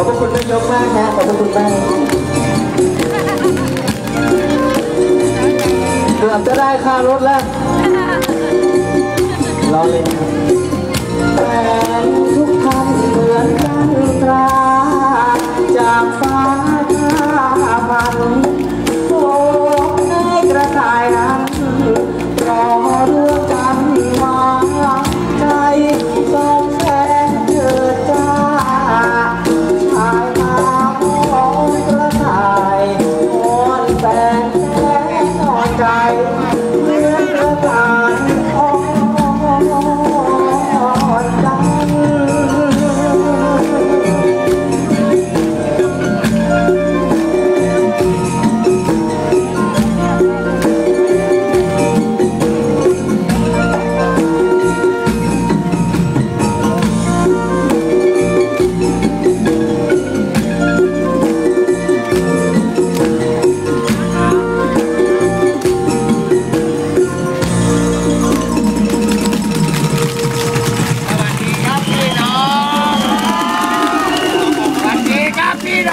อบพระคุณนายกมากนะขอบพระคุณมากเกือบจะได้ค่ารถแล้วรอเลยครับ